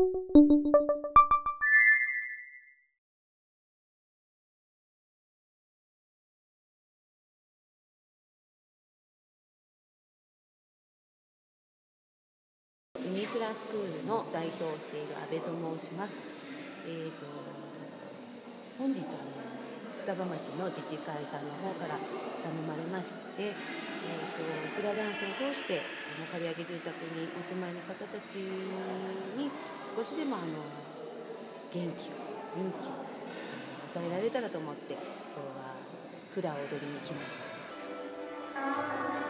ユニクラスクールの代表をしている阿部と申します。えーと本日はね双葉町の自治会さんの方から頼まれまして、ー、とフラダンスを通してあの借り上げ住宅にお住まいの方たちに少しでもあの元気を勇気を与えられたらと思って今日はフラを踊りに来ました。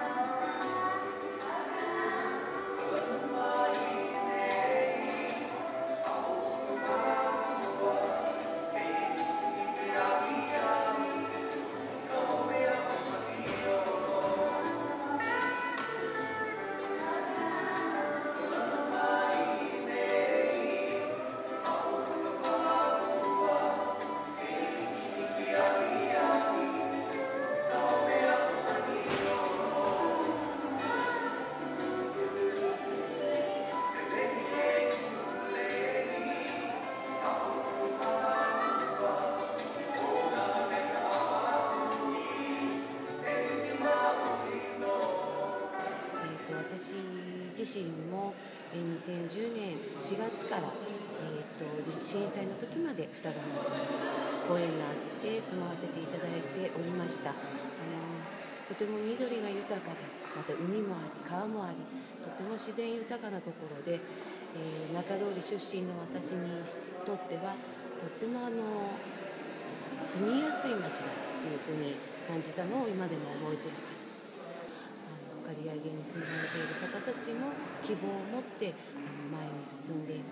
私自身も2010年4月から、えー、と地震災の時まで双葉町にご縁があって住まわせていただいておりましたあのとても緑が豊かでまた海もあり川もありとても自然豊かなところで、えー中通り出身の私にとってはとってもあの住みやすい町だっていうふうに感じたのを今でも覚えております。り上げに住まれている方たちも希望を持ってあの前に進んでいってい